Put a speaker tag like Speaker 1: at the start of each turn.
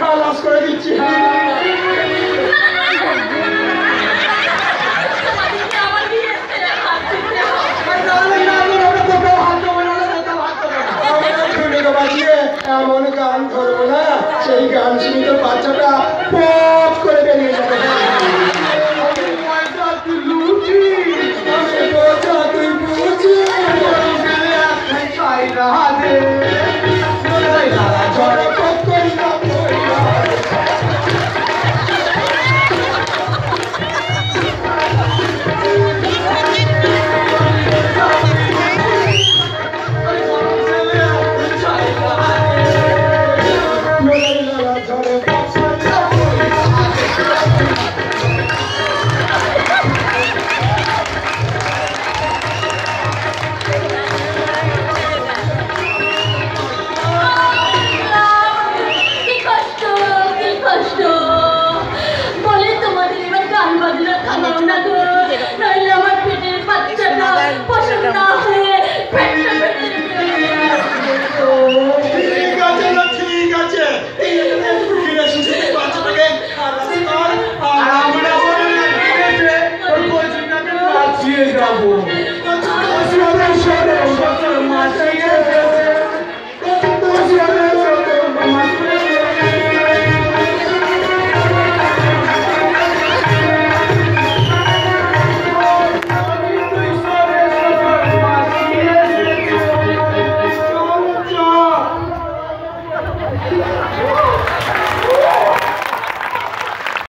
Speaker 1: খালাস করে দিচ্ছি। হ্যাঁ এমন গান ধরবো না সেই গান শুনি তো বাচ্চাটা